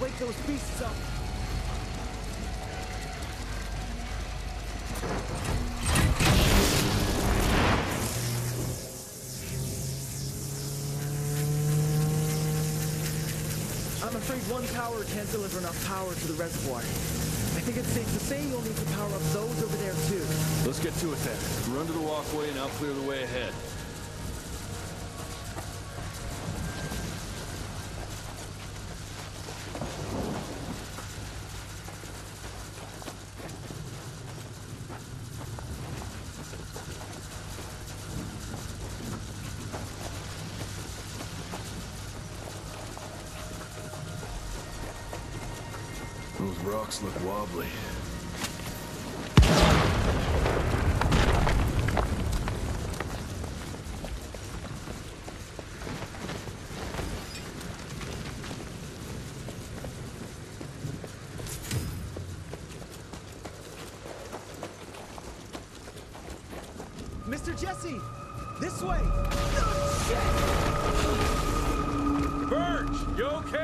wake those beasts up. I'm afraid one tower can't deliver enough power to the reservoir. I think it's safe to say you'll need to power up those over there too. Let's get to it then. Run to the walkway and I'll clear the way ahead. Rocks look wobbly. Mr. Jesse! This way! Birch, you okay?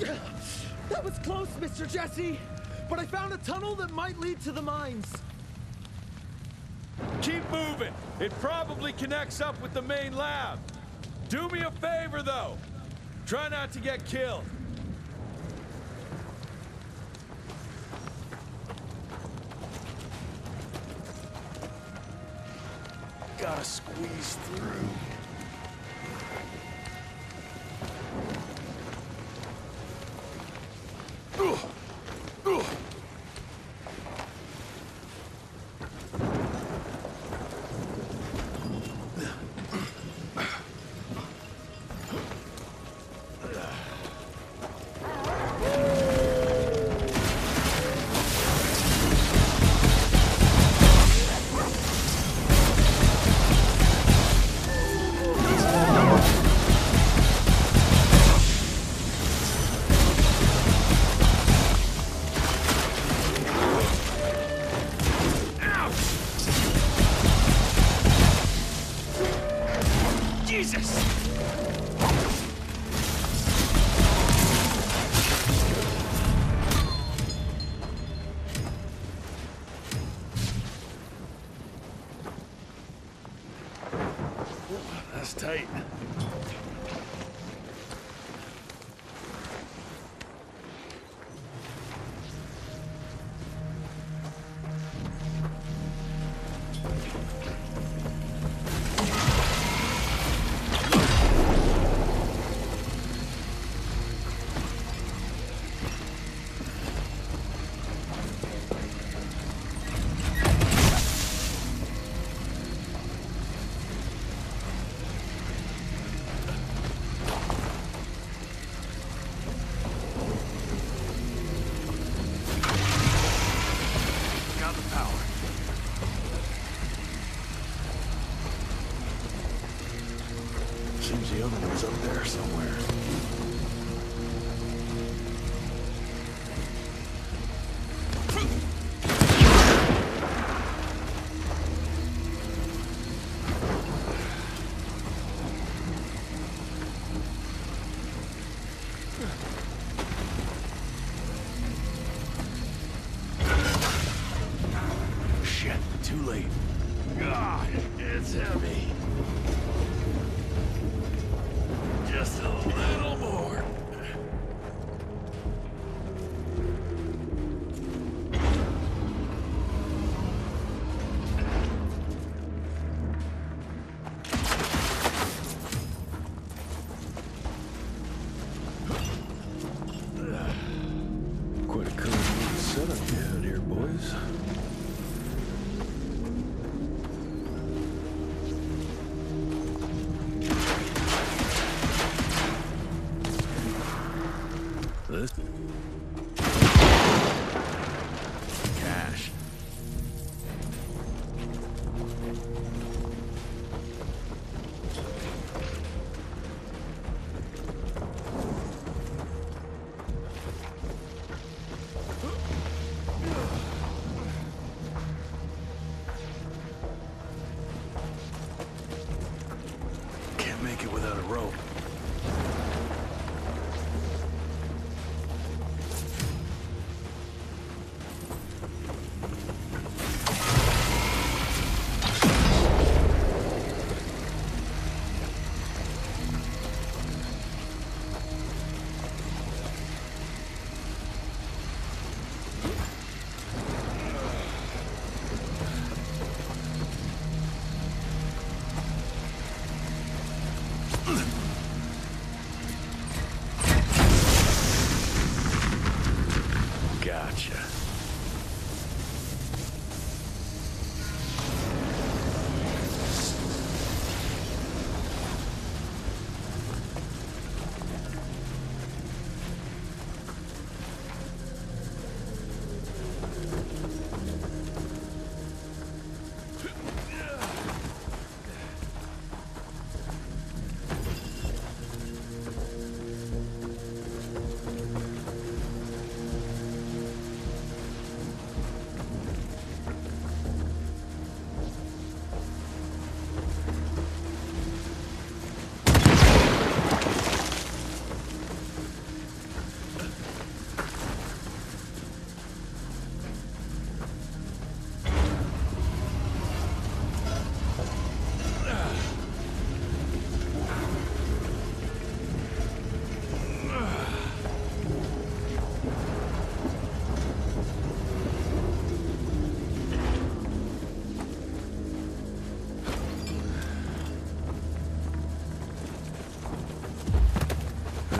That was close, Mr. Jesse! But I found a tunnel that might lead to the mines. Keep moving. It probably connects up with the main lab. Do me a favor, though. Try not to get killed. Gotta squeeze through.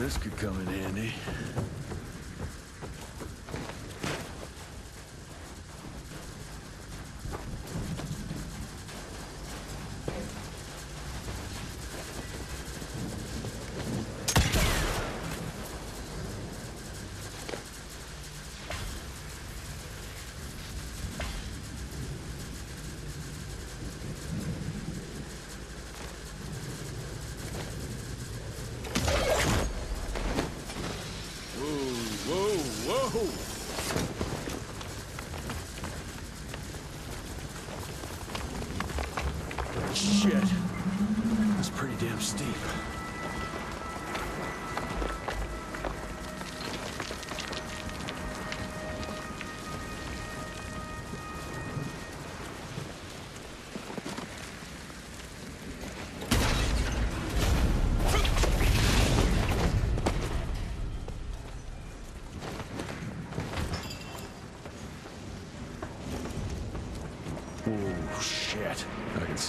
This could come in handy.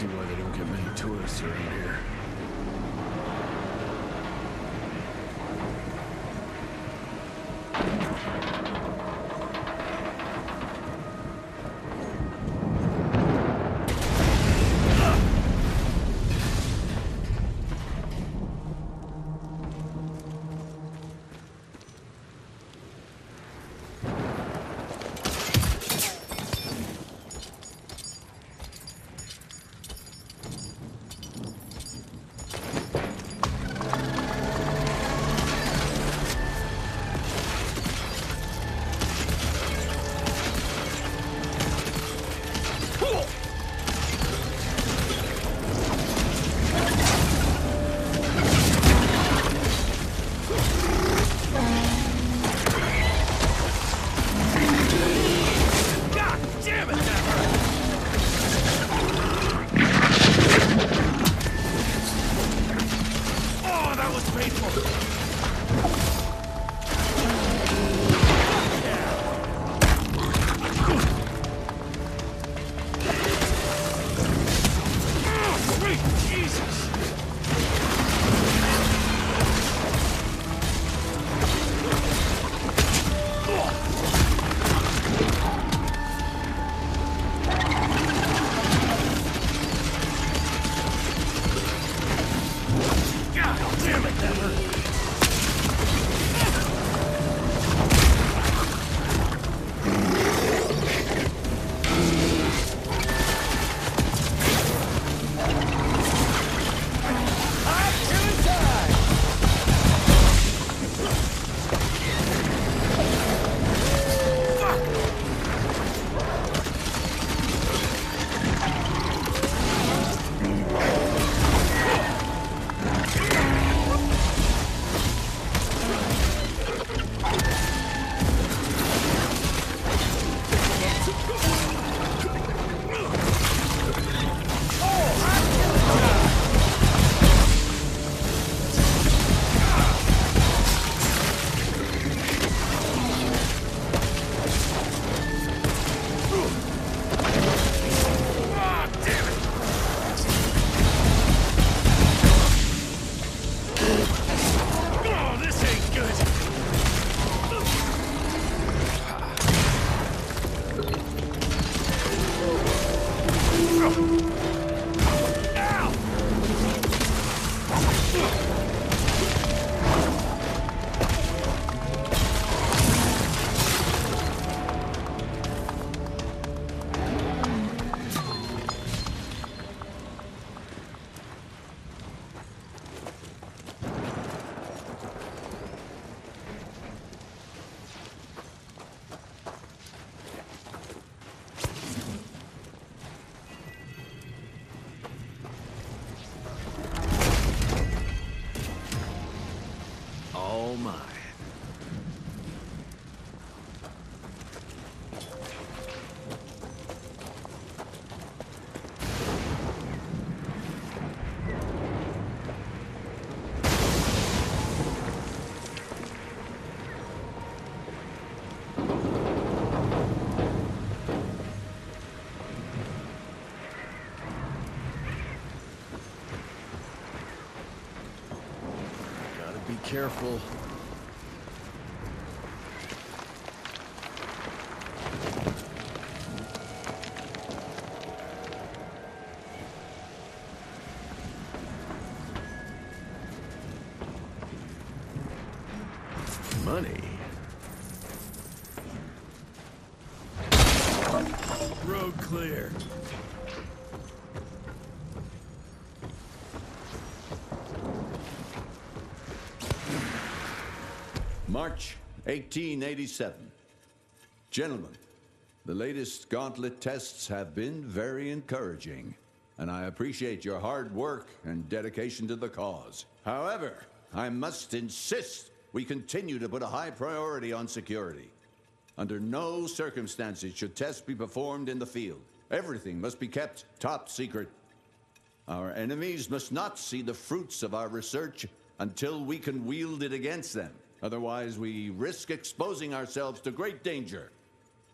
See why they don't get many tourists around here. Careful. March 1887. Gentlemen, the latest gauntlet tests have been very encouraging, and I appreciate your hard work and dedication to the cause. However, I must insist we continue to put a high priority on security. Under no circumstances should tests be performed in the field. Everything must be kept top secret. Our enemies must not see the fruits of our research until we can wield it against them. Otherwise, we risk exposing ourselves to great danger.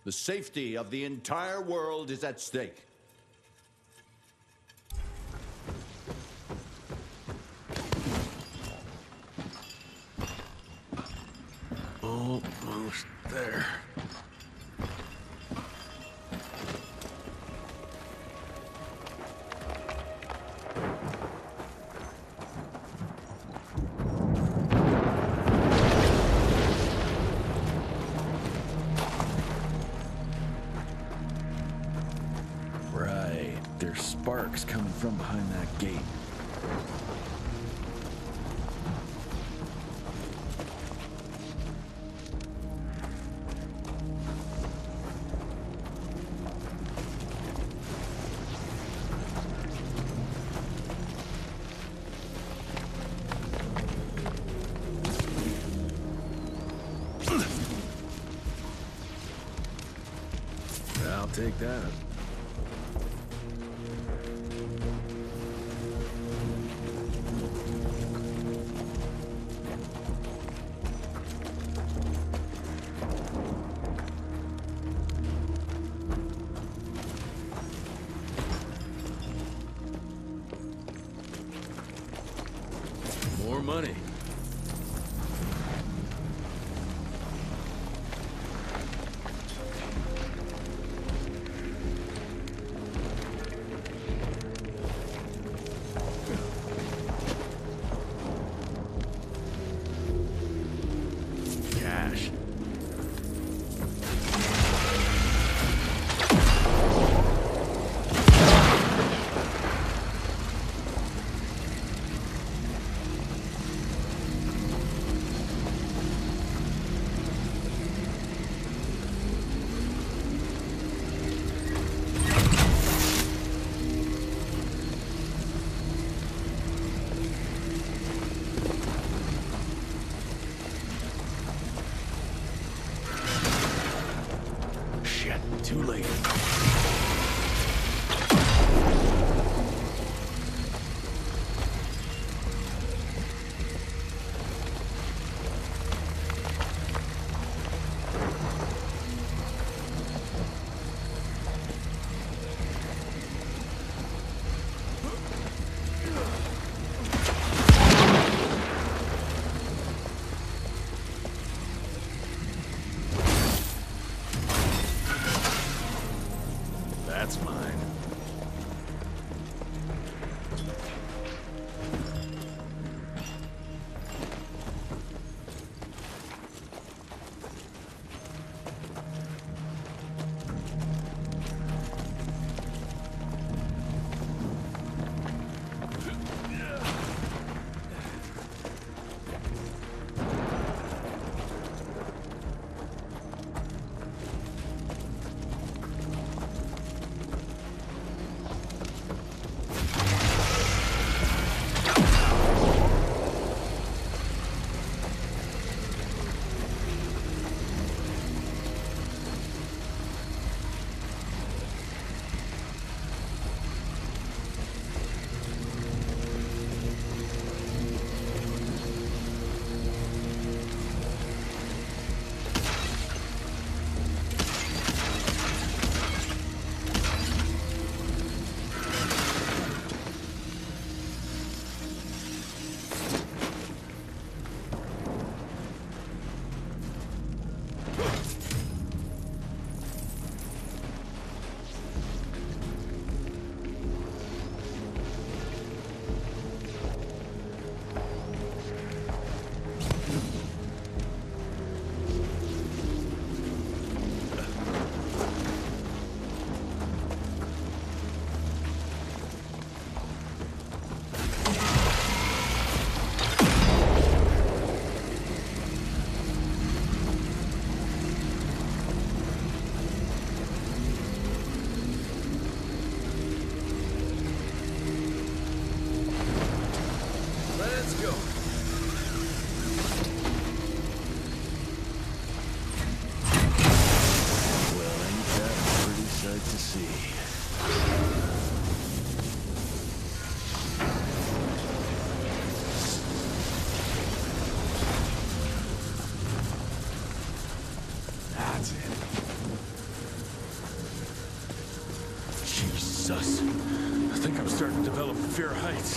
The safety of the entire world is at stake. Almost there. Take that. More money. Well, ain't that pretty sight to see? That's it. Jesus. I think I'm starting to develop fear of heights.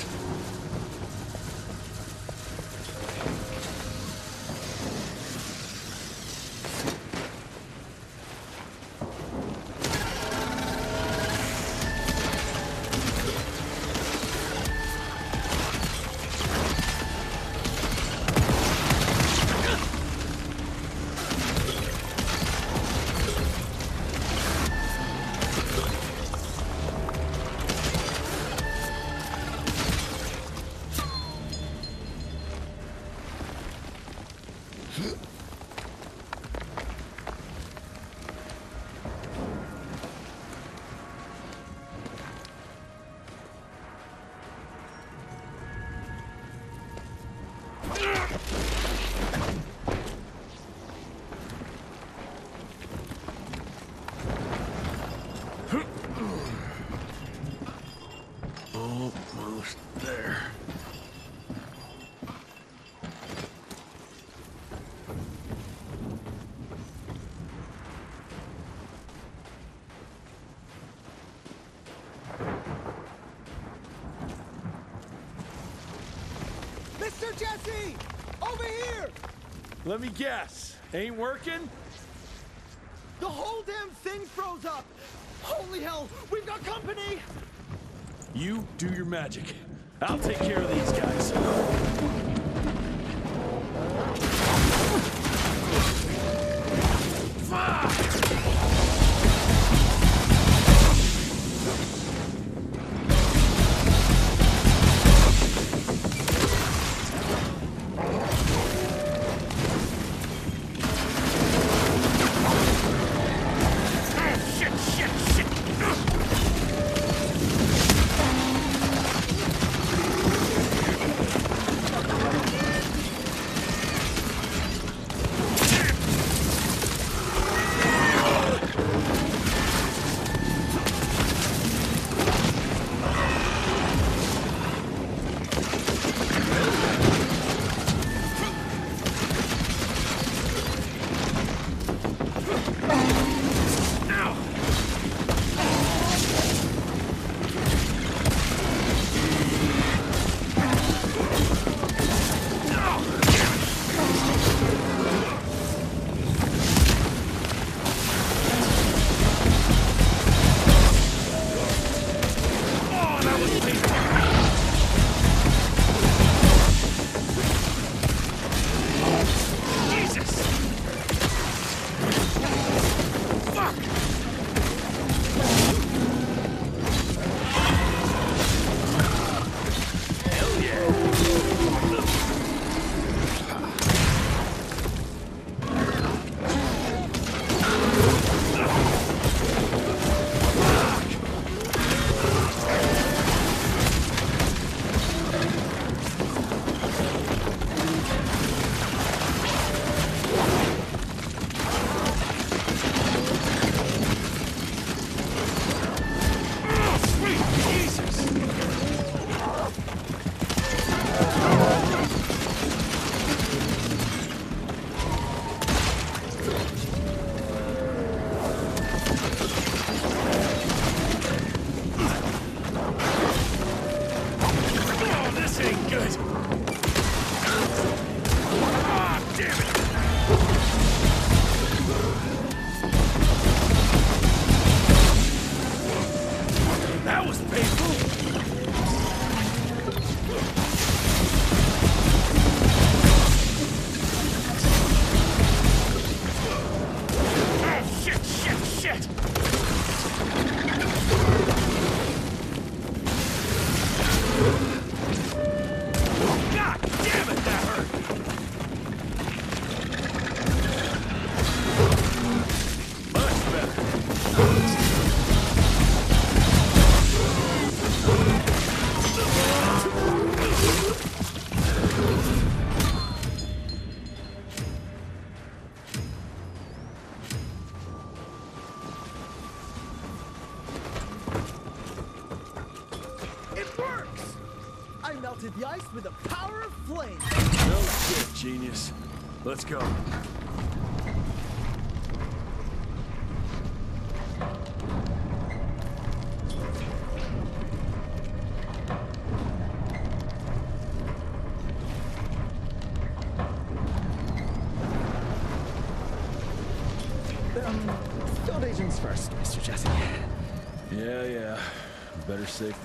Jesse! Over here! Let me guess. Ain't working? The whole damn thing froze up! Holy hell! We've got company! You do your magic. I'll take care of these guys.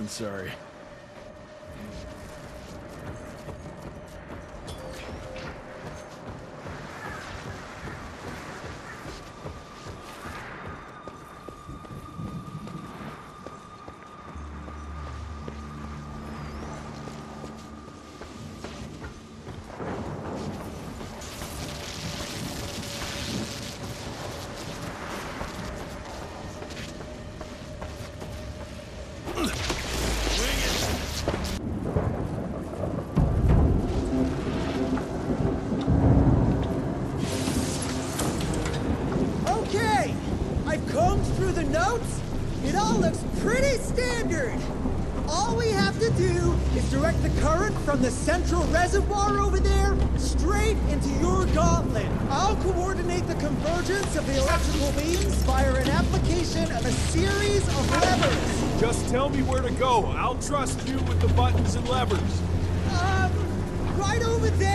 Sorry. Notes. It all looks pretty standard. All we have to do is direct the current from the central reservoir over there straight into your gauntlet. I'll coordinate the convergence of the electrical beams via an application of a series of levers. Just tell me where to go. I'll trust you with the buttons and levers. Um, right over there.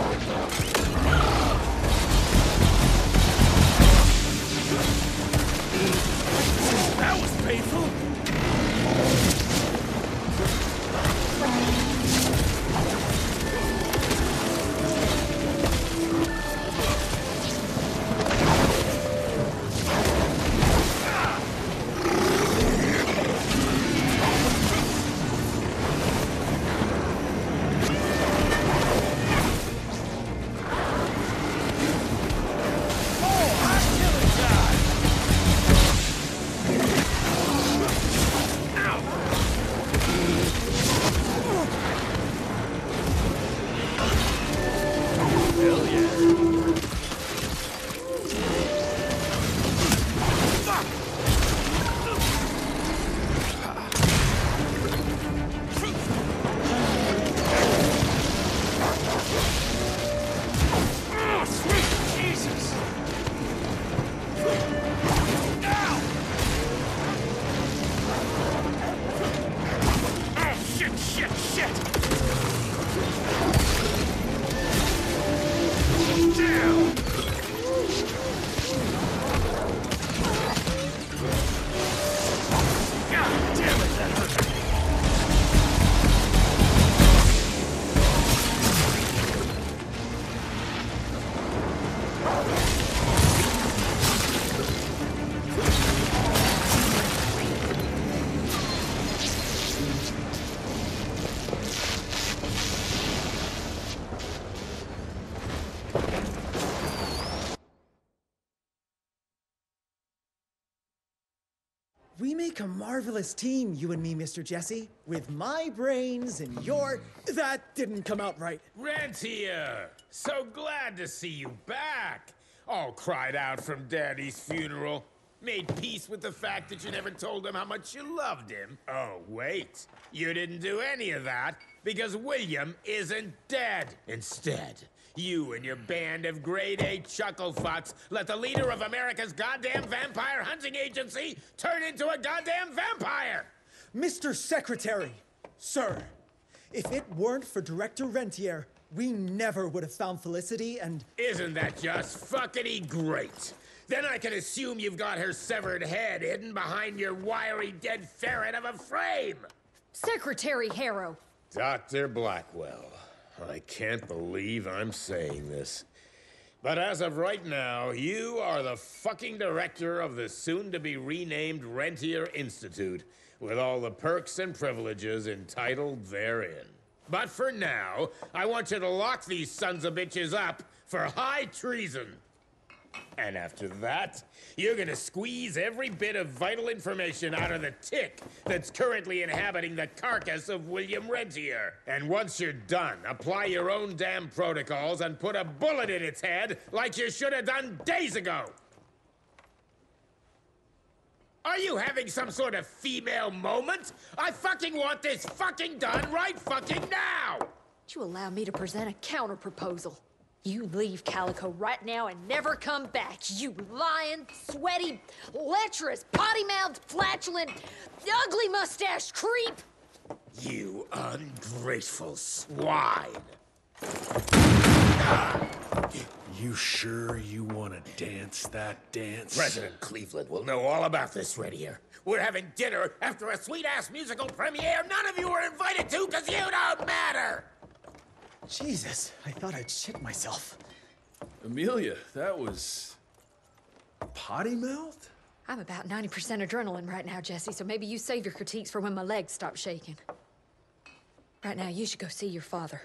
Let's go. Marvelous team, you and me, Mr. Jesse. With my brains and your... That didn't come out right. Rentier! So glad to see you back! All cried out from Daddy's funeral. Made peace with the fact that you never told him how much you loved him. Oh, wait. You didn't do any of that because William isn't dead. Instead, you and your band of grade A chucklefucks let the leader of America's goddamn vampire hunting agency turn into a goddamn vampire! Mr. Secretary, sir, if it weren't for Director Rentier, we never would have found Felicity and... Isn't that just fuckity great? Then I can assume you've got her severed head hidden behind your wiry dead ferret of a frame! Secretary Harrow! Dr. Blackwell, I can't believe I'm saying this. But as of right now, you are the fucking director of the soon-to-be renamed Rentier Institute, with all the perks and privileges entitled therein. But for now, I want you to lock these sons of bitches up for high treason. And after that, you're gonna squeeze every bit of vital information out of the tick that's currently inhabiting the carcass of William Rentier. And once you're done, apply your own damn protocols and put a bullet in its head like you should have done days ago. Are you having some sort of female moment? I fucking want this fucking done right fucking now! Would you allow me to present a counter proposal? You leave Calico right now and never come back, you lying, sweaty, lecherous, potty-mouthed, flatulent, ugly mustache creep! You ungrateful swine! You sure you want to dance that dance? President Cleveland will know all about this right here. We're having dinner after a sweet-ass musical premiere none of you were invited to because you don't matter! Jesus, I thought I'd shit myself. Amelia, that was... potty mouthed? I'm about 90% adrenaline right now, Jesse, so maybe you save your critiques for when my legs stop shaking. Right now, you should go see your father.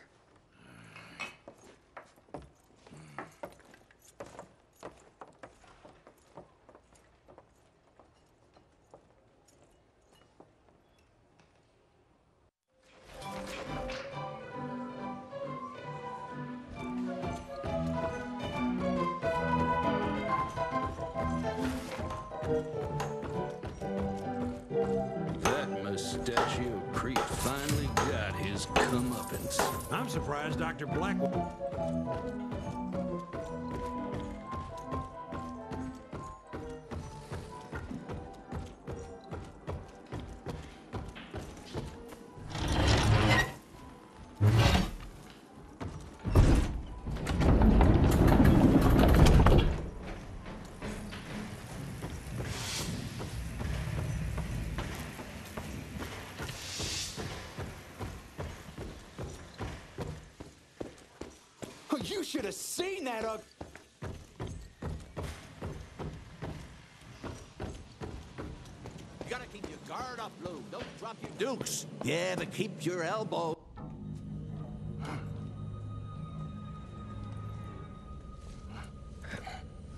Yeah, but keep your elbow.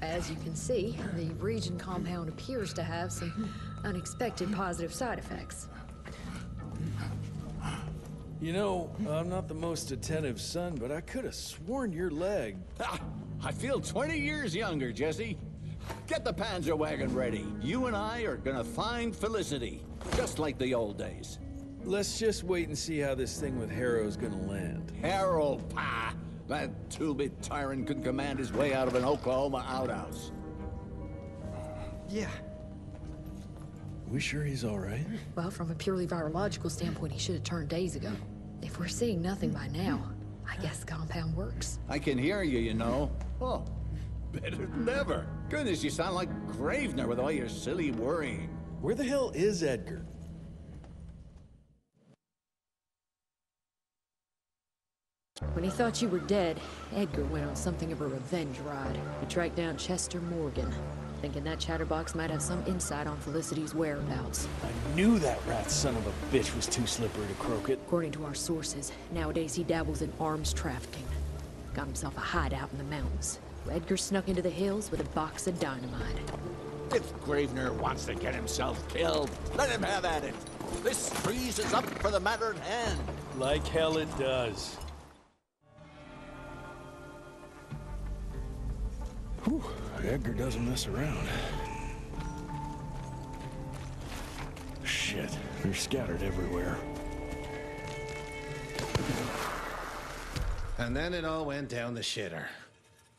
As you can see, the region compound appears to have some unexpected positive side effects. You know, I'm not the most attentive son, but I could have sworn your leg. Ah, I feel 20 years younger, Jesse. Get the Panzer wagon ready. You and I are gonna find Felicity, just like the old days. Let's just wait and see how this thing with Harrow's gonna land. Harrow Pa, that two-bit tyrant could command his way out of an Oklahoma outhouse. Yeah, We sure he's all right? Well, from a purely virological standpoint, he should have turned days ago. If we're seeing nothing by now, I guess the compound works. I can hear you, you know. Oh, better than ever. Goodness, you sound like Gravener with all your silly worrying. Where the hell is Edgar? When he thought you were dead, Edgar went on something of a revenge ride. He tracked down Chester Morgan, thinking that chatterbox might have some insight on Felicity's whereabouts. I knew that rat son of a bitch was too slippery to croak it. According to our sources, nowadays he dabbles in arms trafficking. Got himself a hideout in the mountains. Edgar snuck into the hills with a box of dynamite. If Gravener wants to get himself killed, let him have at it. This trees is up for the matter at hand. Like hell it does. Whew, Edgar doesn't mess around. Shit, they're scattered everywhere. And then it all went down the shitter.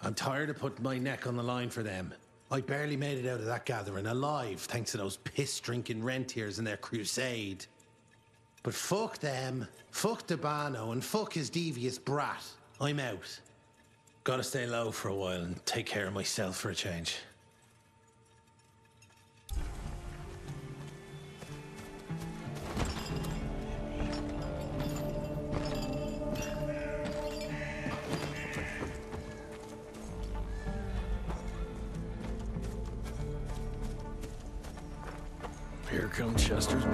I'm tired of putting my neck on the line for them. I barely made it out of that gathering alive thanks to those piss drinking rentiers and their crusade. But fuck them, fuck Debano, and fuck his devious brat. I'm out. Gotta stay low for a while and take care of myself for a change. Here come Chester's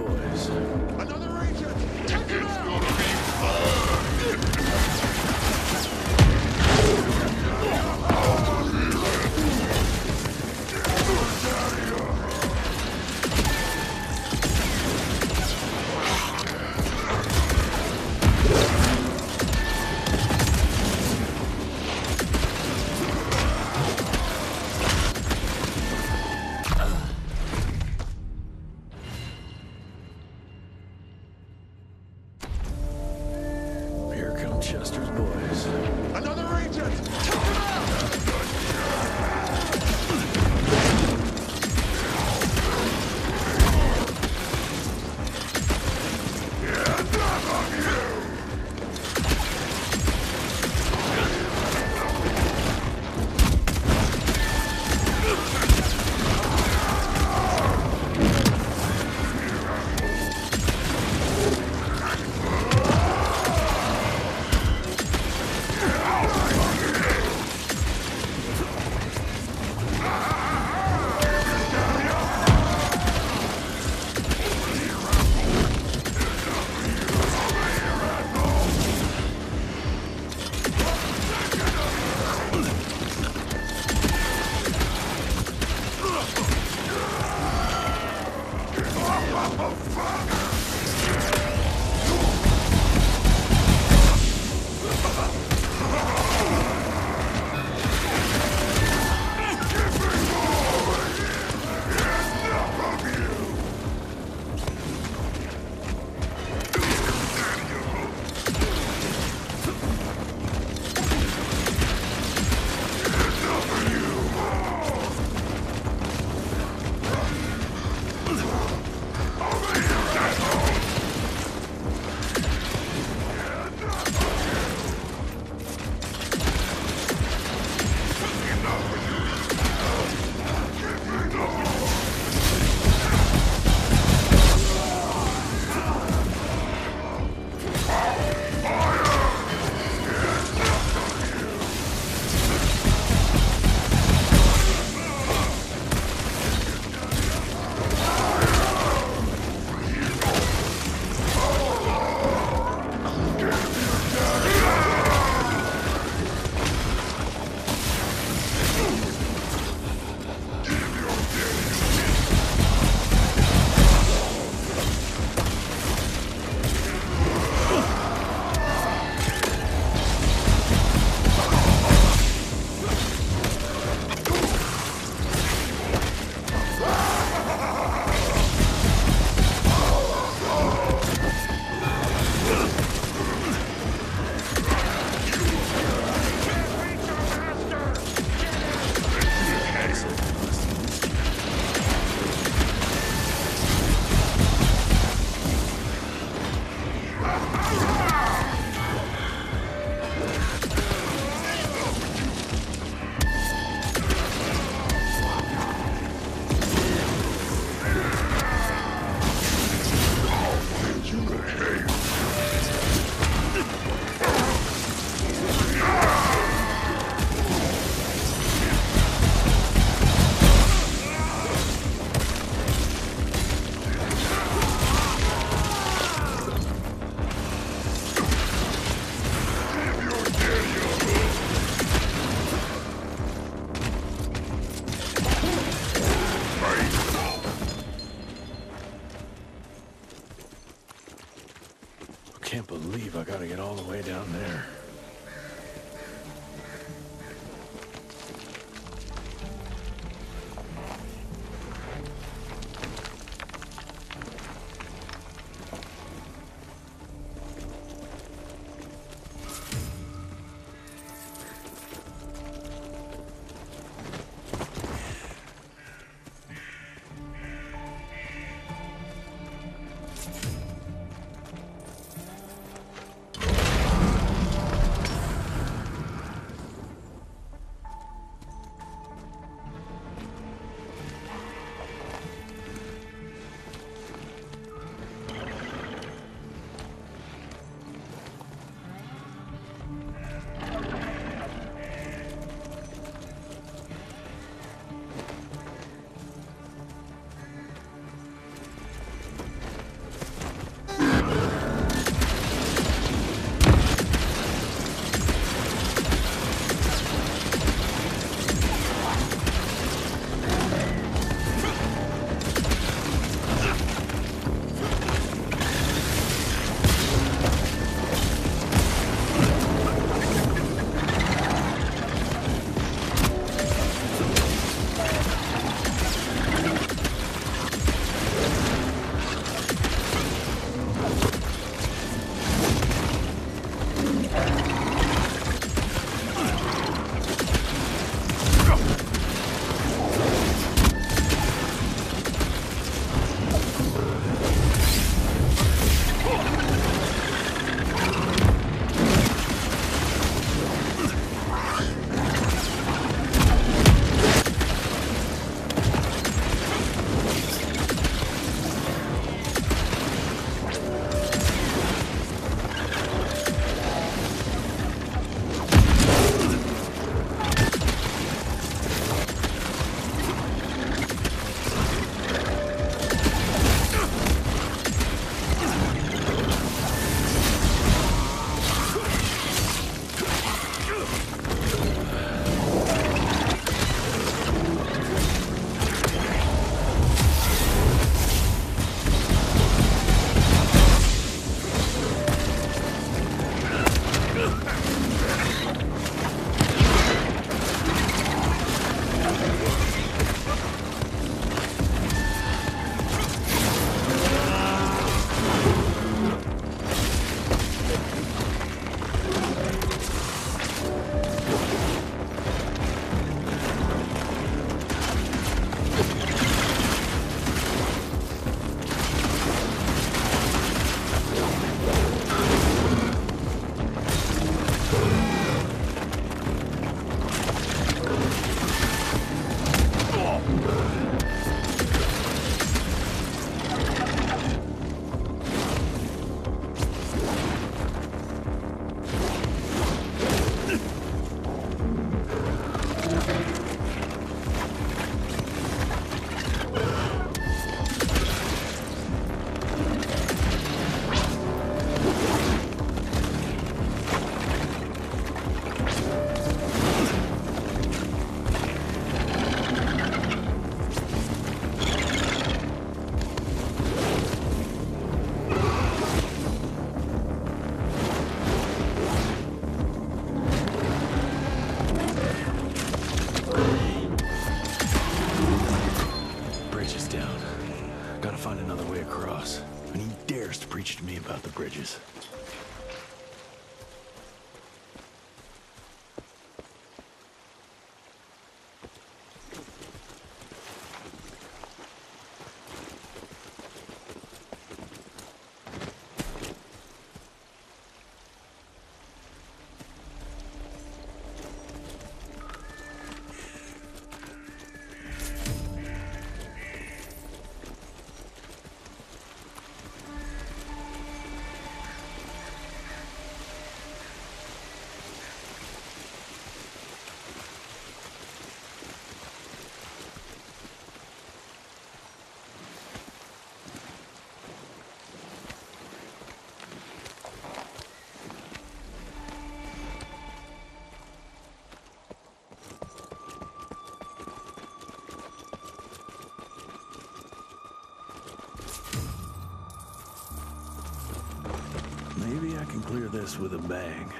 this with a bang.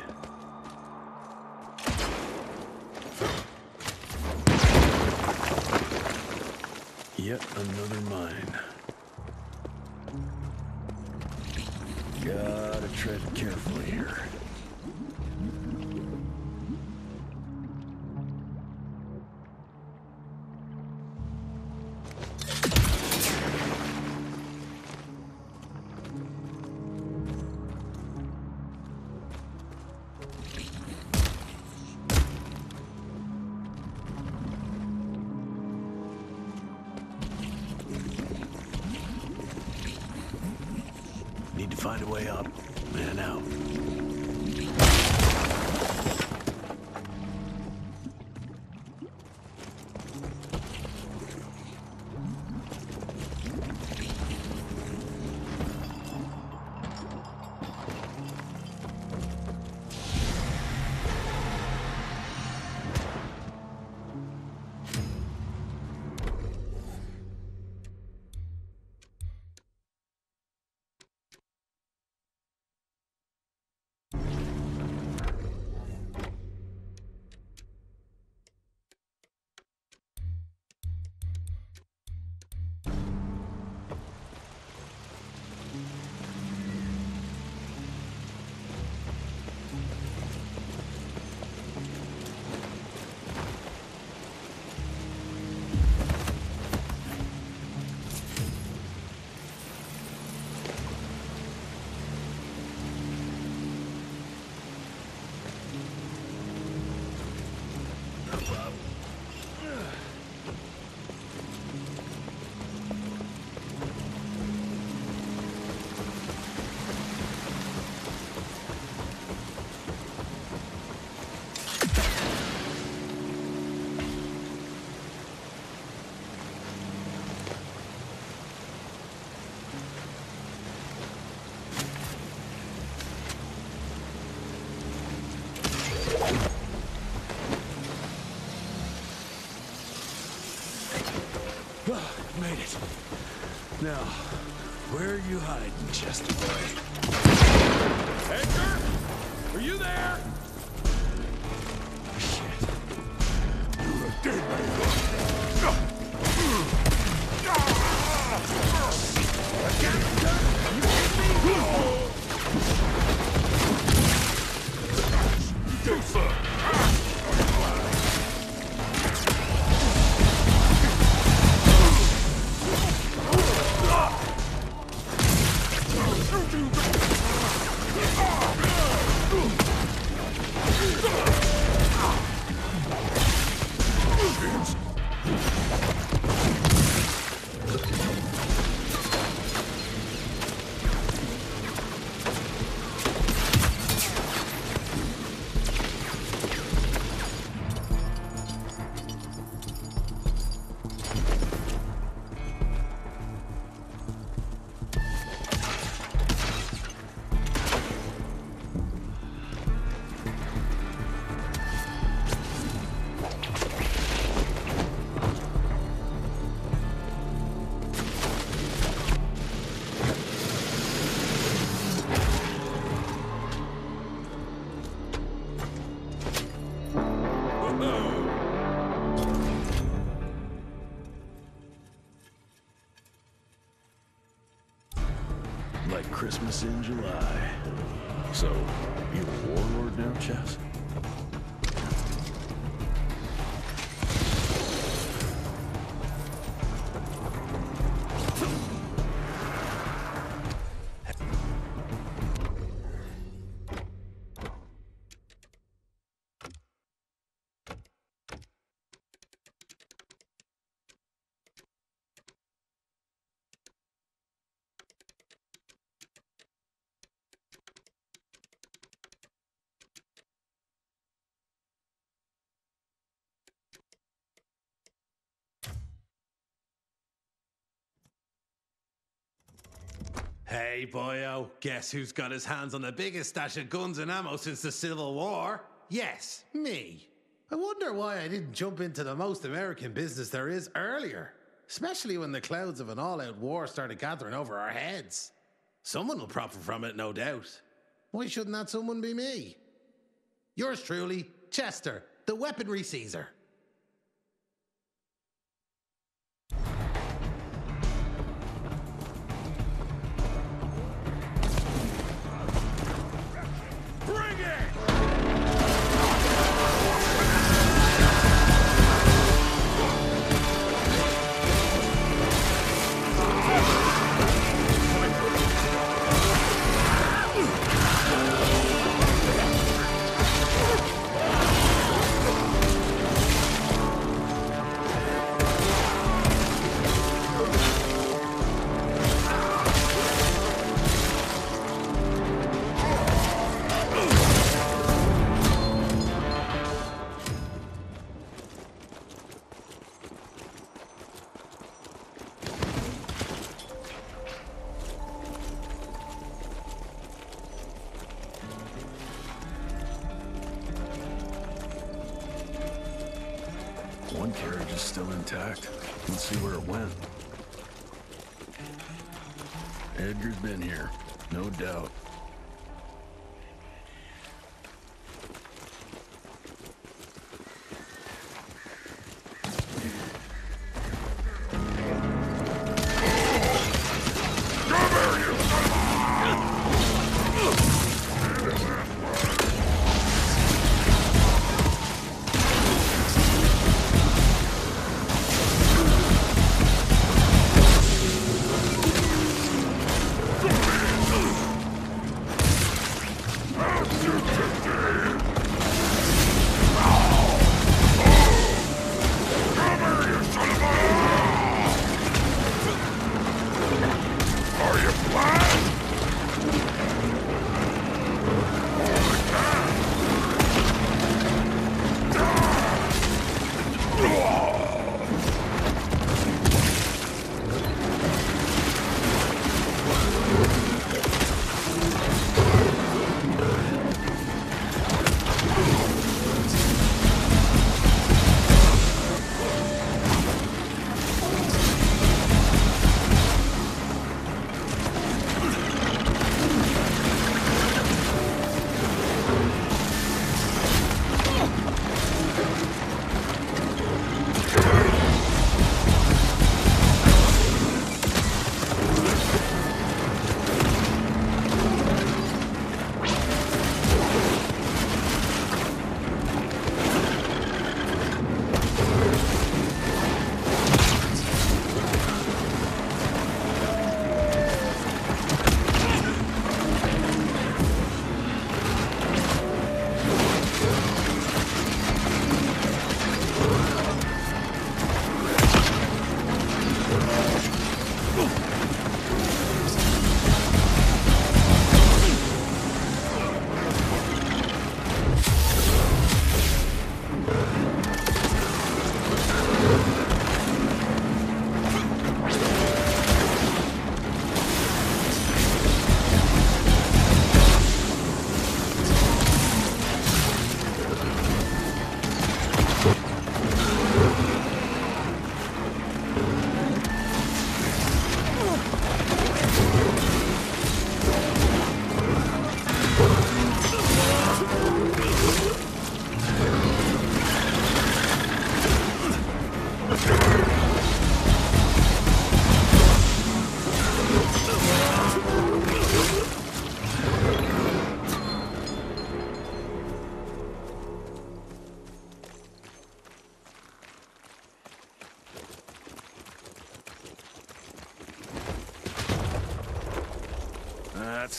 Yet another mine. Gotta tread carefully here. You hiding, Chester boy? Like Christmas Hey, boyo, guess who's got his hands on the biggest stash of guns and ammo since the Civil War? Yes, me. I wonder why I didn't jump into the most American business there is earlier, especially when the clouds of an all out war started gathering over our heads. Someone will profit from it, no doubt. Why shouldn't that someone be me? Yours truly, Chester, the weaponry Caesar.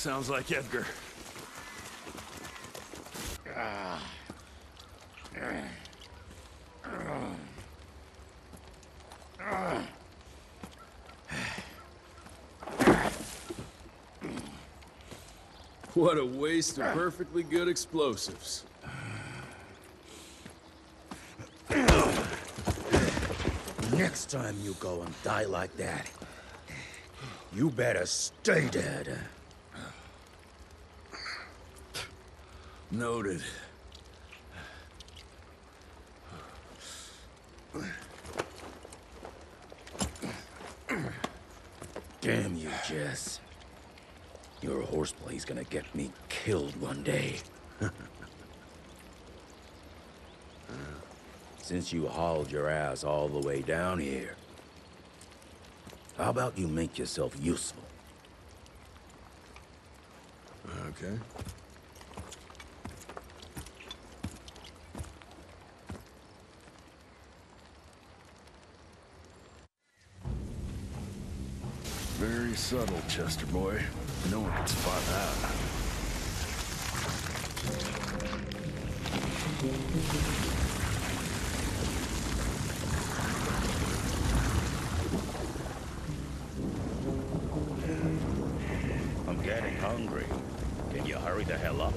Sounds like Edgar. What a waste of perfectly good explosives. Next time you go and die like that, you better stay dead. Noted. Damn you, Jess. Your horseplay's gonna get me killed one day. Since you hauled your ass all the way down here, how about you make yourself useful? Okay. Very subtle, Chester boy. No one can spot that. I'm getting hungry. Can you hurry the hell up?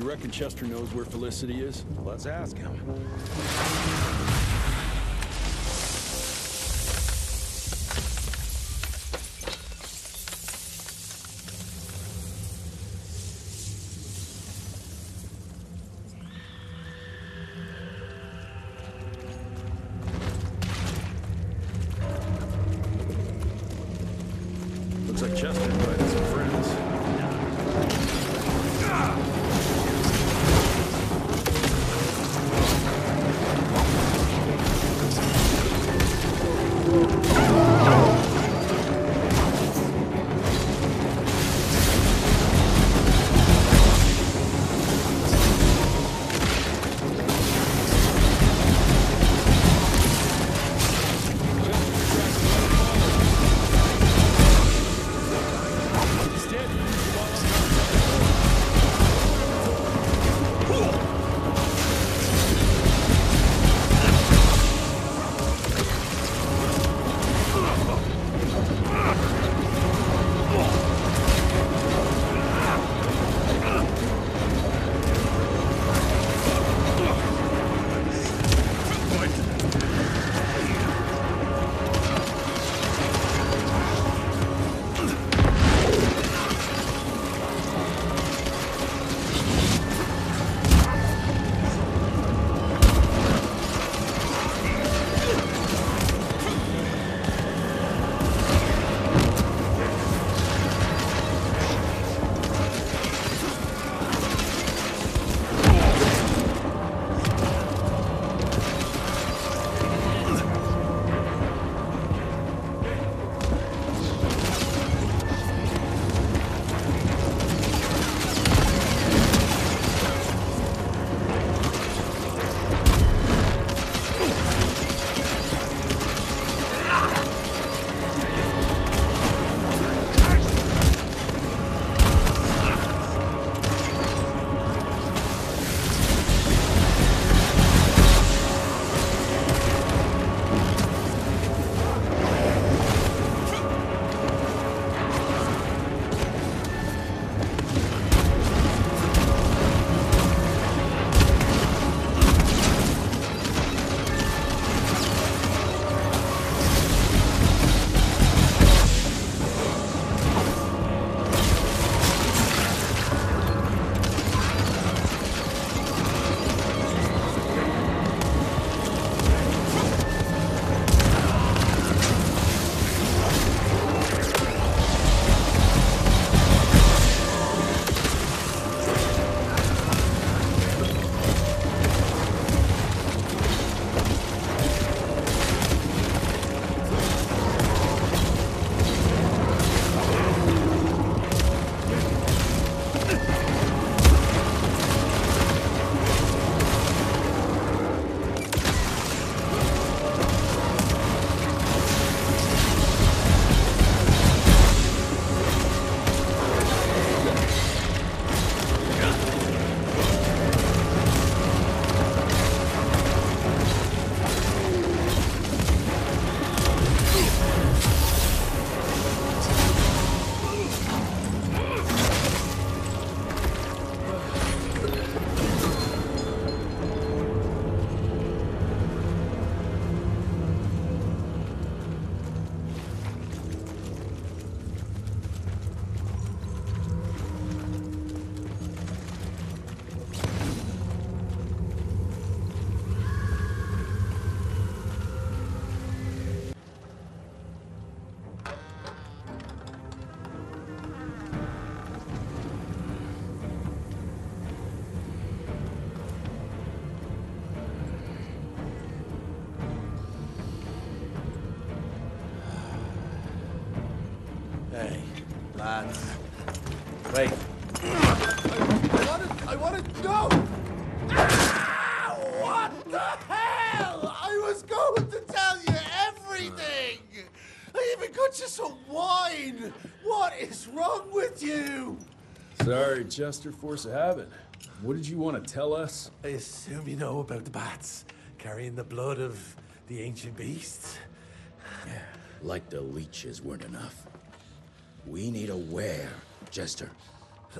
You reckon Chester knows where Felicity is? Let's ask him. Sorry, Chester, force of habit. What did you want to tell us? I assume you know about the bats carrying the blood of the ancient beasts. Yeah, like the leeches weren't enough. We need a where, Chester.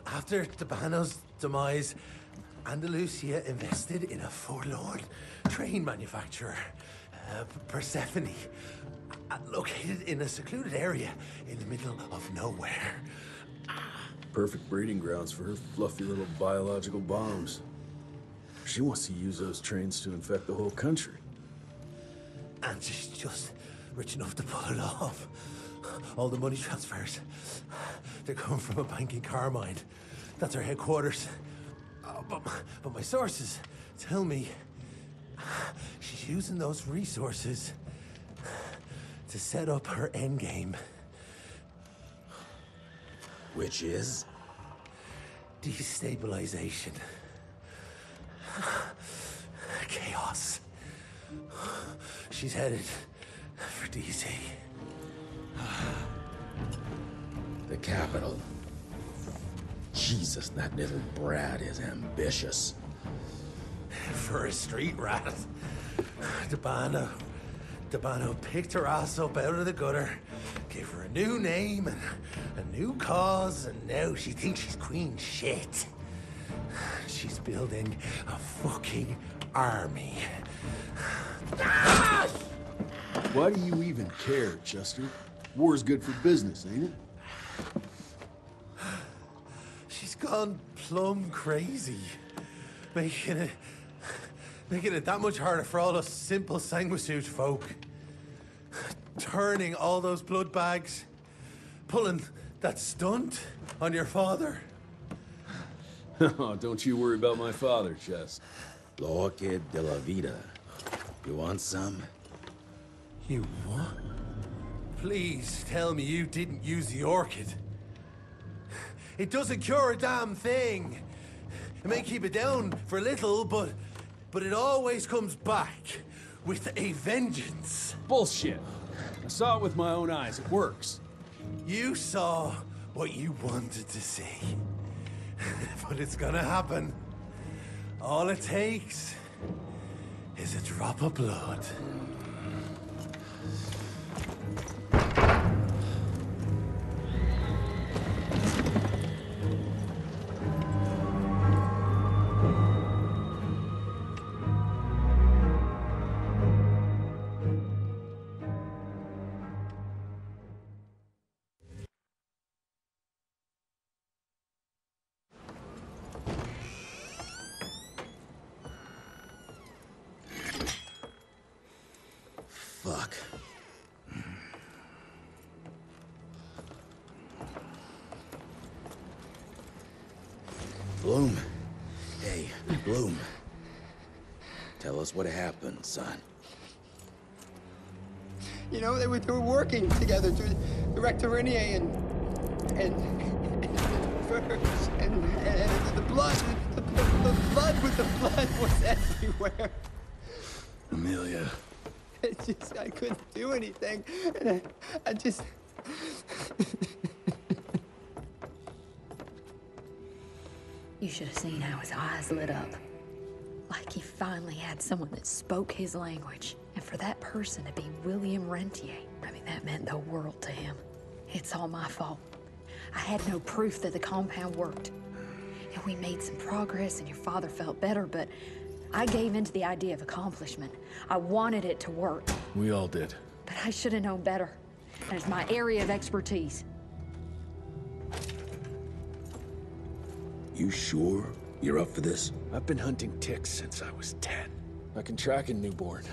After Debano's demise, Andalusia invested in a forlorn train manufacturer, uh, Persephone, uh, located in a secluded area in the middle of nowhere. Perfect breeding grounds for her fluffy little biological bombs. She wants to use those trains to infect the whole country. And she's just rich enough to pull it off. All the money transfers, they're coming from a bank in Carmine. That's her headquarters. Uh, but, but my sources tell me she's using those resources to set up her endgame. Which is? Destabilization. Chaos. She's headed for DC. The capital. Jesus, that little brat is ambitious. For a street rat. Debano. Debano picked her ass up out of the gutter, gave her a new name and a new cause, and now she thinks she's queen shit. She's building a fucking army. Why do you even care, Chester? War's good for business, ain't it? She's gone plumb crazy. Making it making it that much harder for all us simple sanguisuge folk. Turning all those blood bags. Pulling that stunt on your father. oh, don't you worry about my father, Chest. L'Orchid de la Vida. You want some? You what? Please tell me you didn't use the orchid. It doesn't cure a damn thing. It may keep it down for a little, but but it always comes back with a vengeance. Bullshit. I saw it with my own eyes. It works. You saw what you wanted to see. but it's gonna happen. All it takes is a drop of blood. Tell us what happened, son. You know, they were, they were working together to direct Irinier and and and, and, and the blood, the, the, the blood with the blood was everywhere. Amelia. It just, I couldn't do anything, and I, I just. You should have seen how his eyes lit up. Like he finally had someone that spoke his language. And for that person to be William Rentier, I mean, that meant the world to him. It's all my fault. I had no proof that the compound worked. And we made some progress, and your father felt better, but I gave in to the idea of accomplishment. I wanted it to work, We all did. but I should have known better. And it's my area of expertise. You sure you're up for this? I've been hunting ticks since I was 10. I can track a newborn.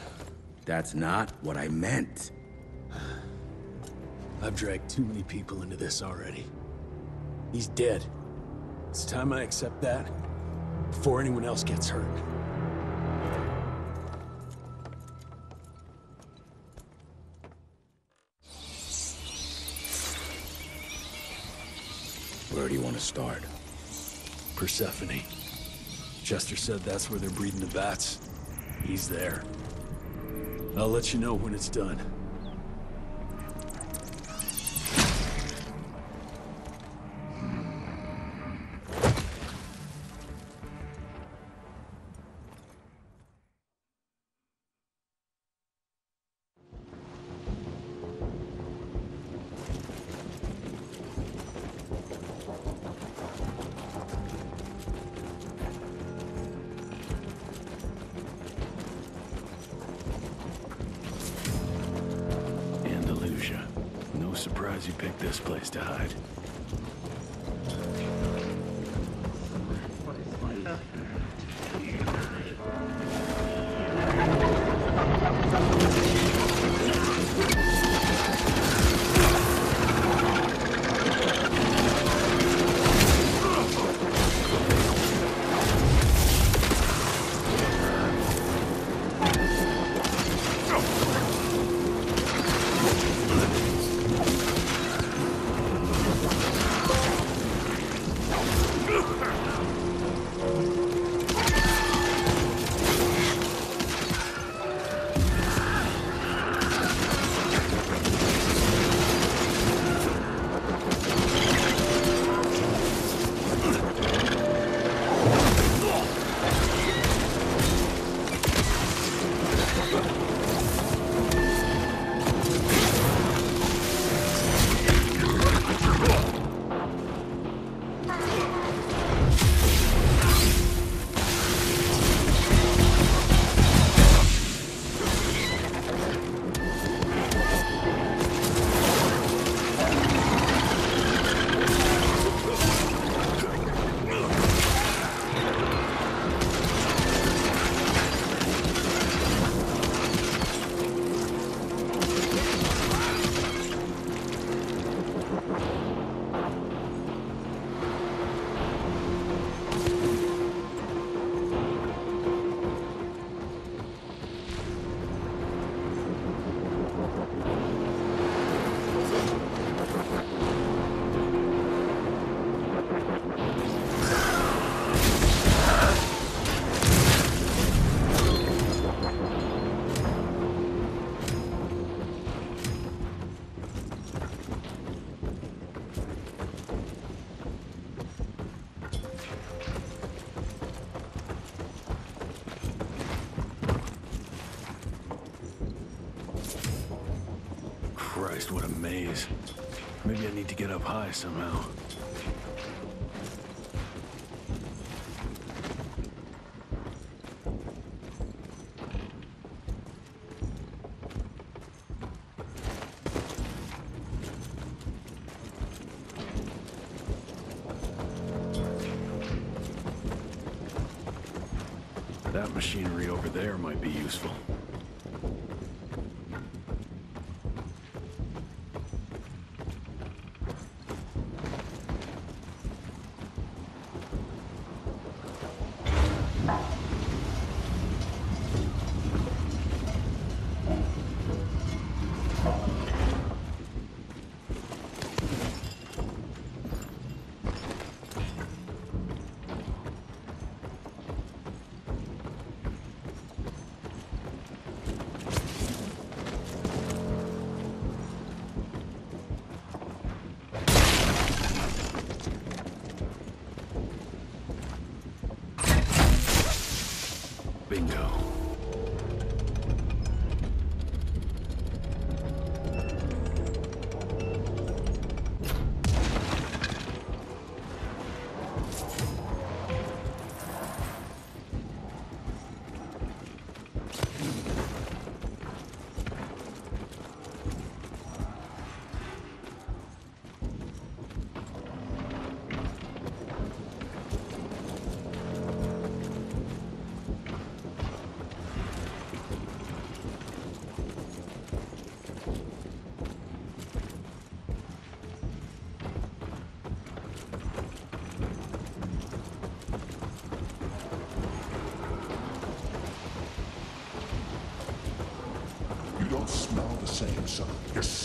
That's not what I meant. I've dragged too many people into this already. He's dead. It's time I accept that before anyone else gets hurt. Where do you want to start? Persephone. Chester said that's where they're breeding the bats. He's there. I'll let you know when it's done. Up high somehow. That machinery over there might be useful. Scent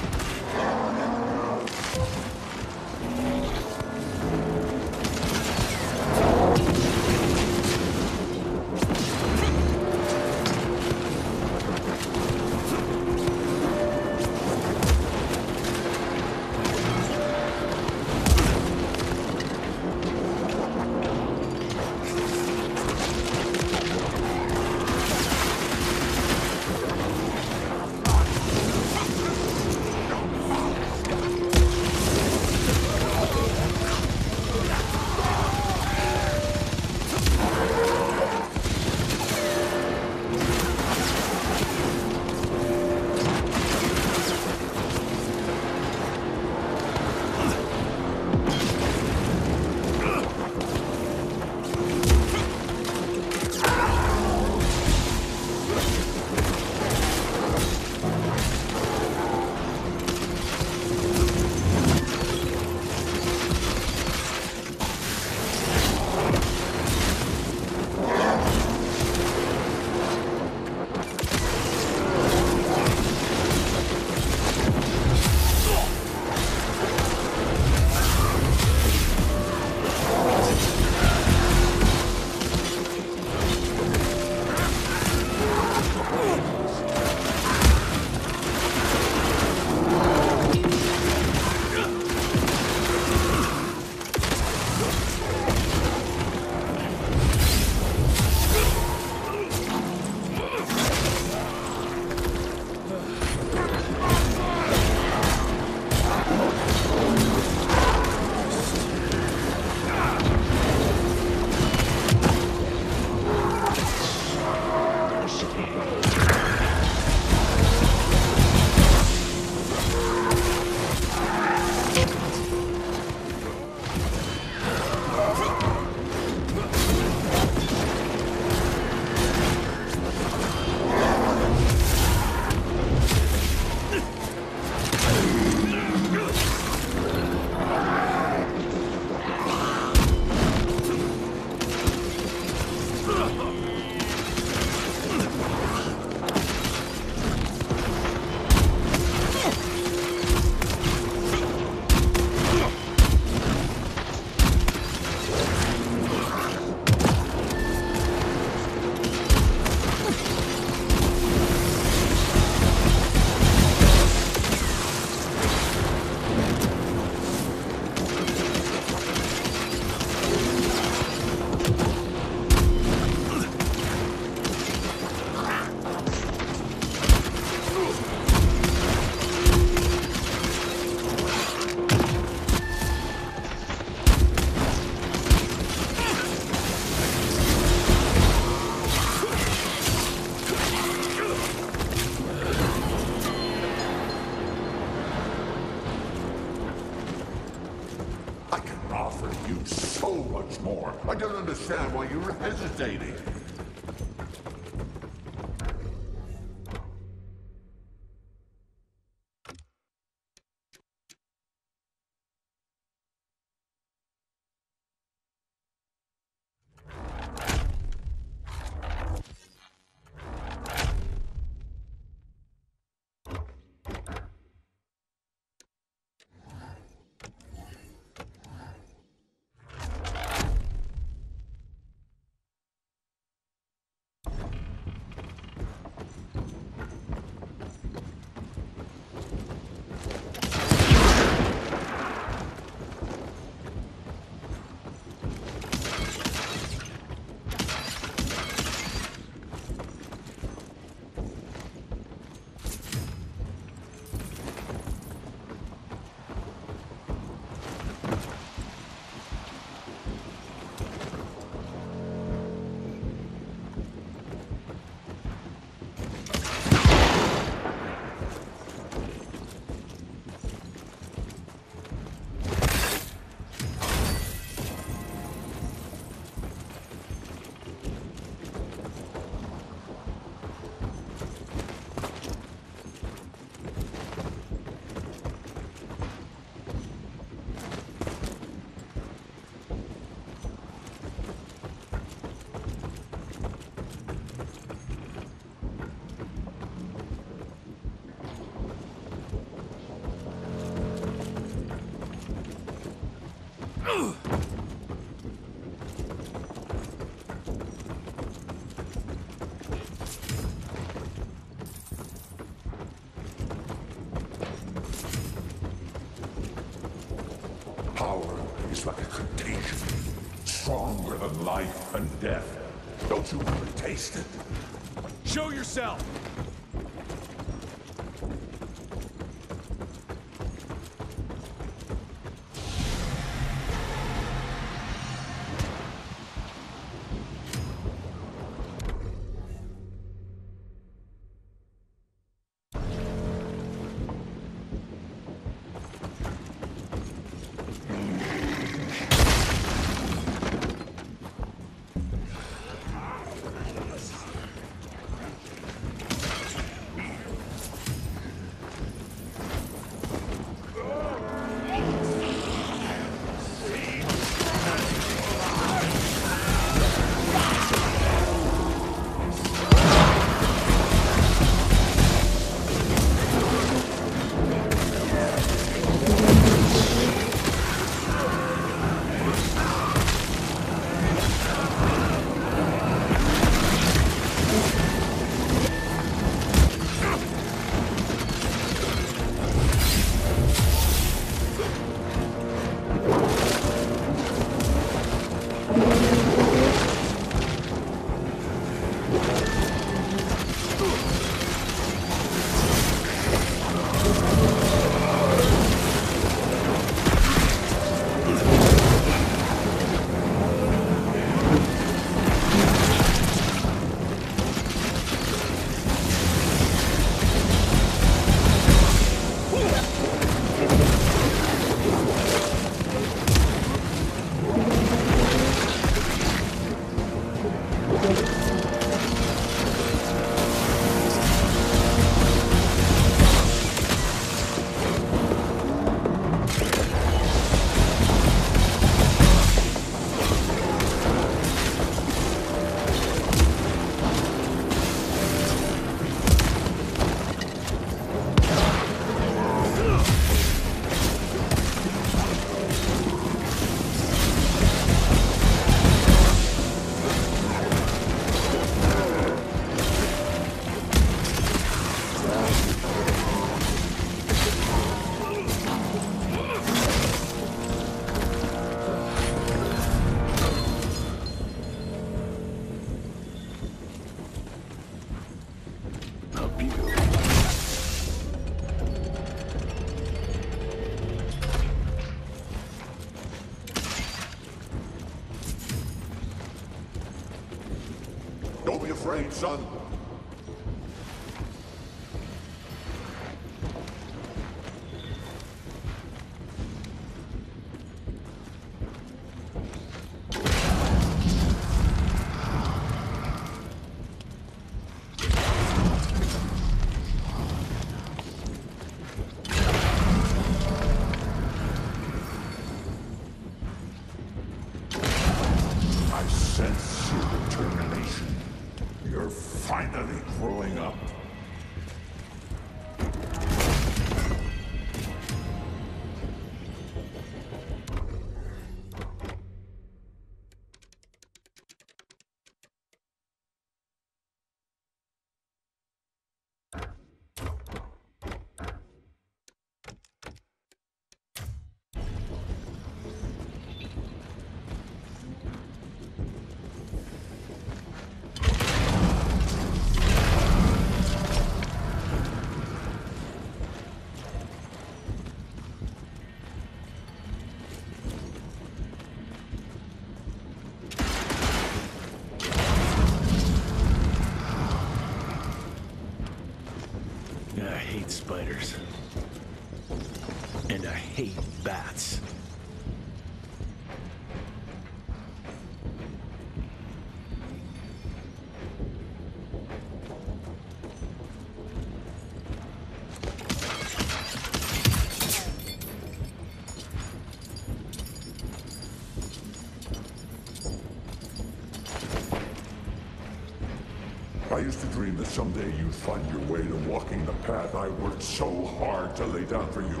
I used to dream that someday you'd find your way to walking the path I worked so hard to lay down for you.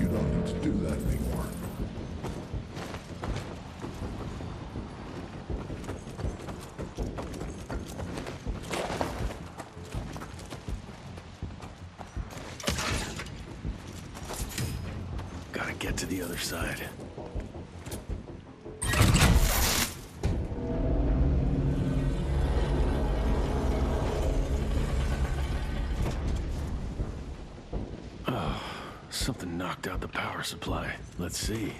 You don't need to do that anymore. Supply. Let's see.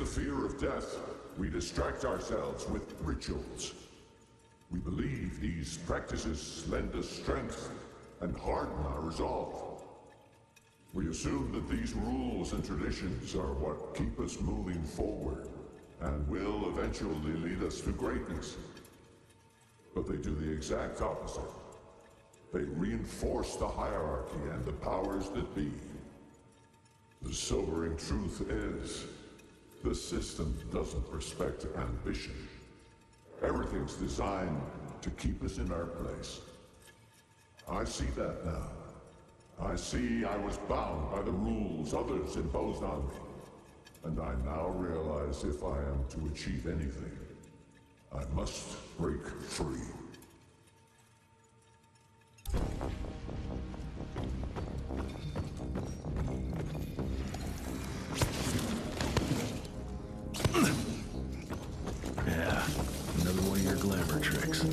The fear of death, we distract ourselves with rituals. We believe these practices lend us strength and harden our resolve. We assume that these rules and traditions are what keep us moving forward and will eventually lead us to greatness. But they do the exact opposite. They reinforce the hierarchy and the powers that be. The sobering truth is, the system doesn't respect ambition. Everything's designed to keep us in our place. I see that now. I see I was bound by the rules others imposed on me. And I now realize if I am to achieve anything, I must break free. Tricks.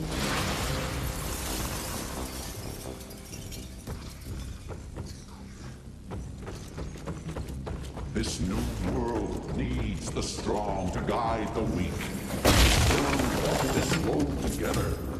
This new world needs the strong to guide the weak. Build this world together.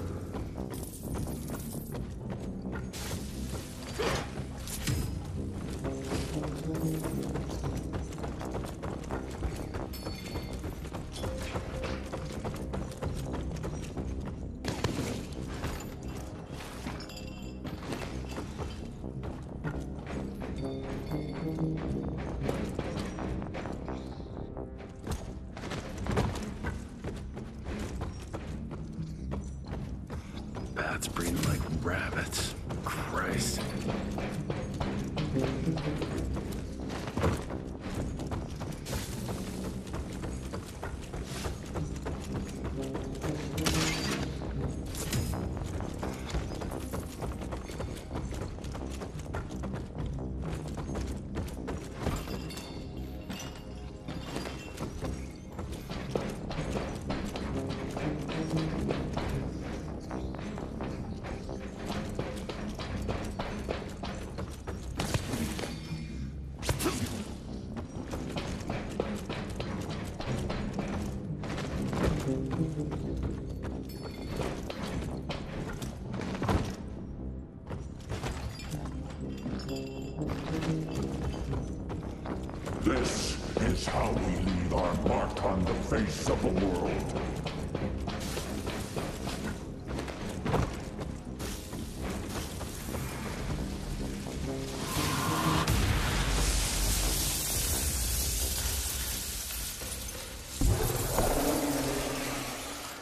Of the world.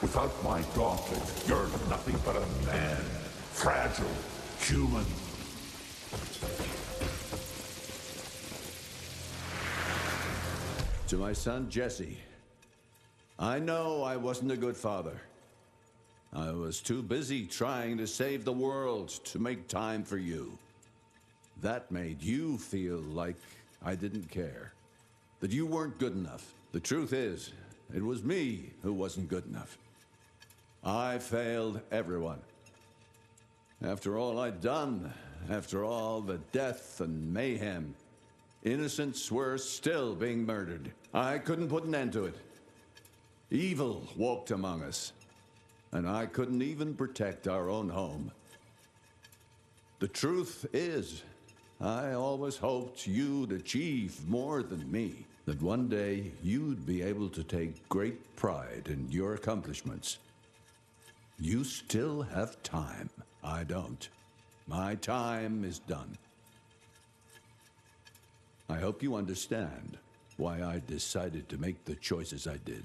Without my gauntlet, you're nothing but a man. Fragile, human. To my son Jesse, I know I wasn't a good father. I was too busy trying to save the world to make time for you. That made you feel like I didn't care, that you weren't good enough. The truth is, it was me who wasn't good enough. I failed everyone. After all I'd done, after all the death and mayhem, innocents were still being murdered. I couldn't put an end to it. Evil walked among us, and I couldn't even protect our own home. The truth is, I always hoped you'd achieve more than me, that one day you'd be able to take great pride in your accomplishments. You still have time. I don't. My time is done. I hope you understand why I decided to make the choices I did.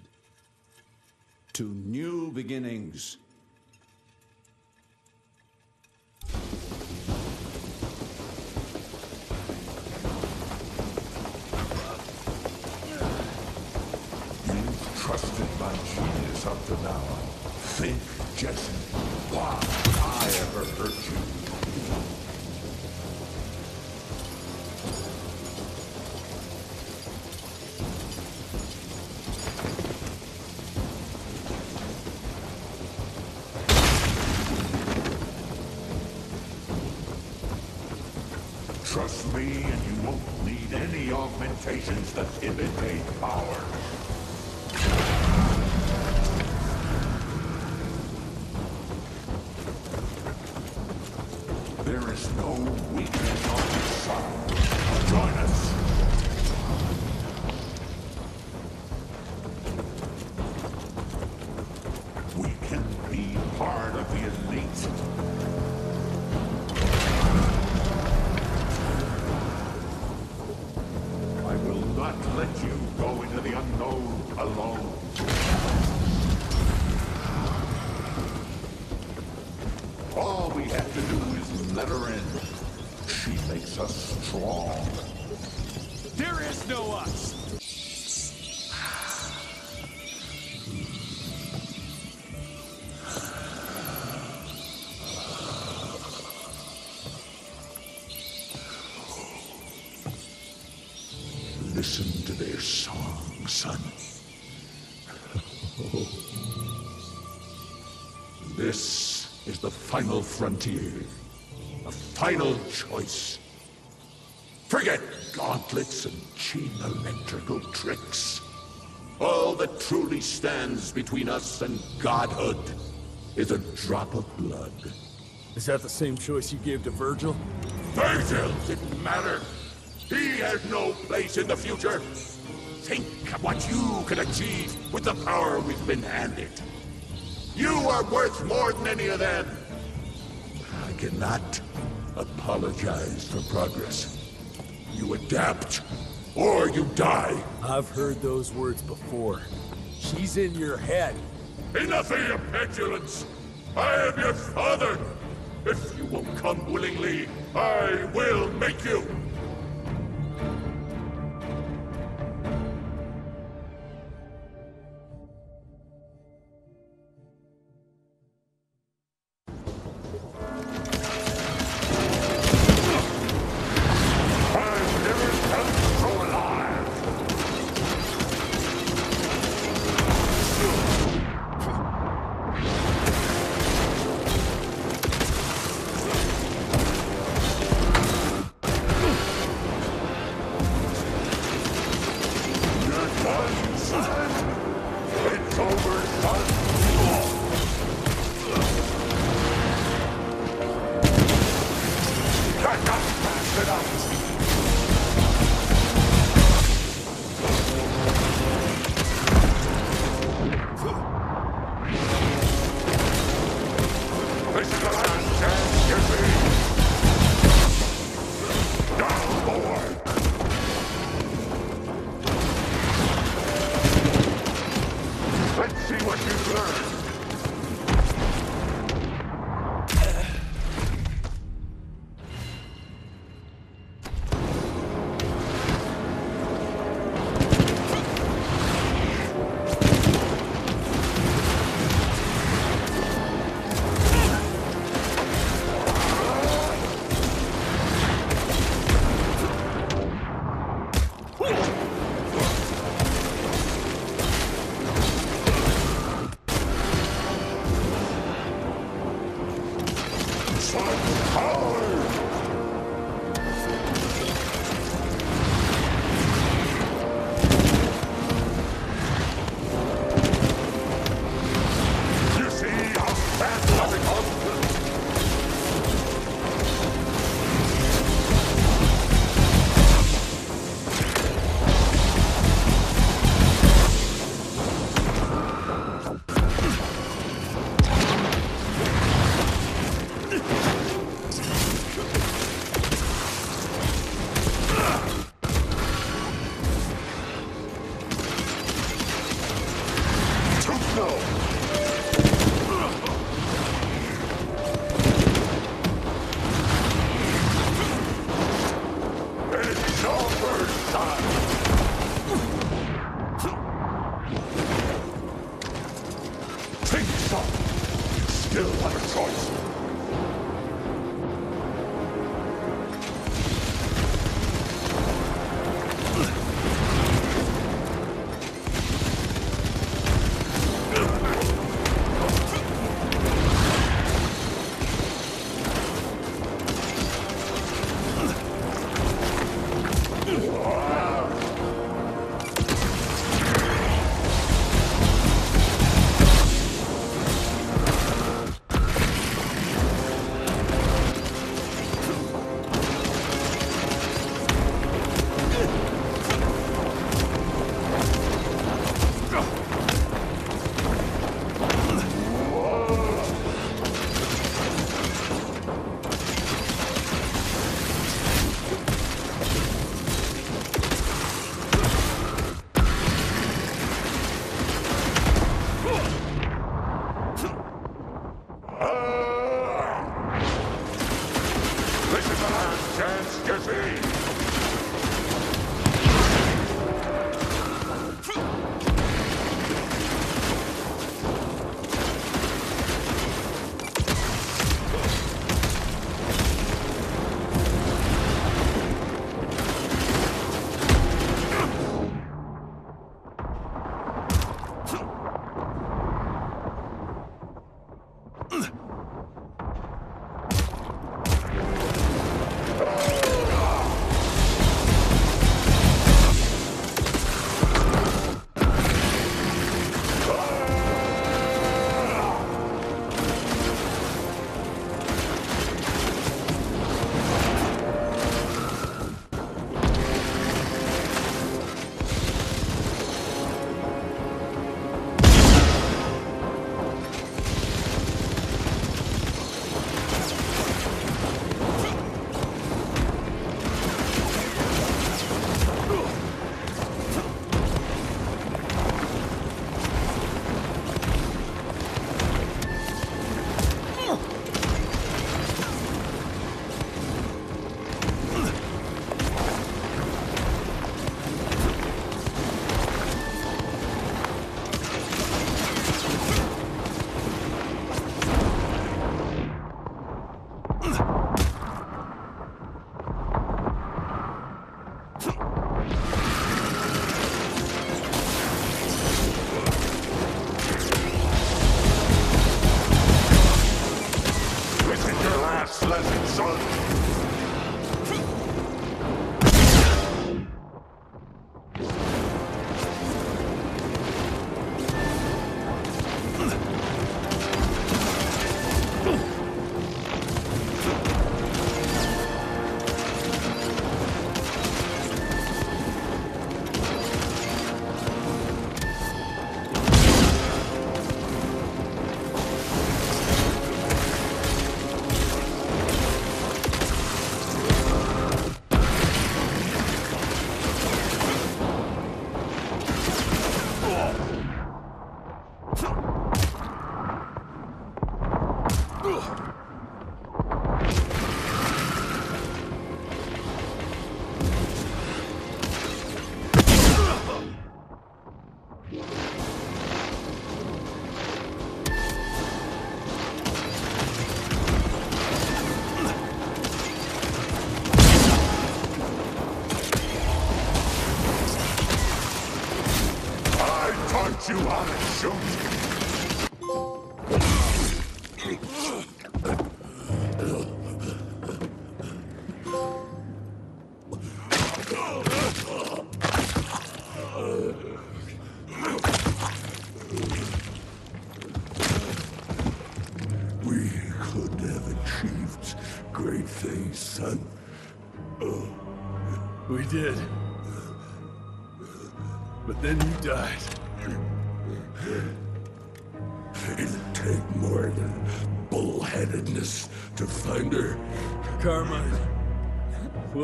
To new beginnings. You've trusted my genius up to now. Think, Jesse, why I ever hurt you? temptations that imitate power. There is no weakness on this side. Join us. Frontier. The final choice. Forget gauntlets and cheap electrical tricks. All that truly stands between us and godhood is a drop of blood. Is that the same choice you gave to Virgil? Virgil didn't matter. He had no place in the future. Think of what you can achieve with the power we've been handed. You are worth more than any of them. Cannot apologize for progress. You adapt, or you die. I've heard those words before. She's in your head. Enough of your petulance! I am your father! If you won't come willingly, I will make you!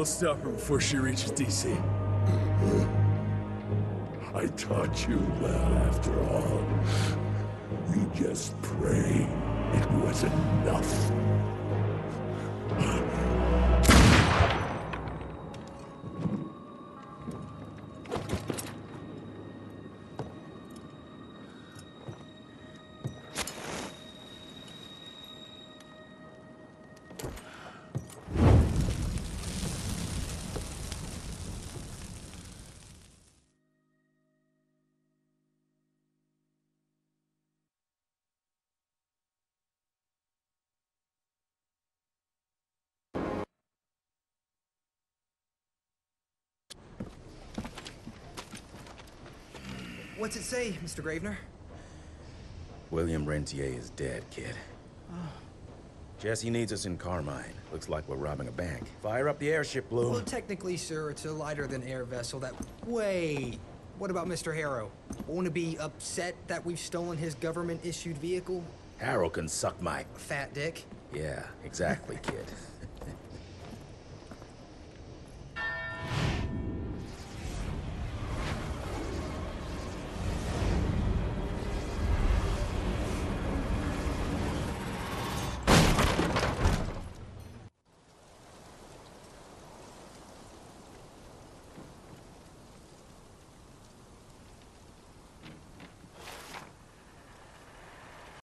Stop her before she reaches DC. Mm-hmm. I taught you well after all. You just pray it was enough. What's it say, Mr. Gravener? William Rentier is dead, kid. Oh. Jesse needs us in Carmine. Looks like we're robbing a bank. Fire up the airship, Bloom. Well, technically, sir, it's a lighter-than-air vessel that... Wait! What about Mr. Harrow? Wanna be upset that we've stolen his government-issued vehicle? Harrow can suck my... Fat dick? Yeah, exactly, kid.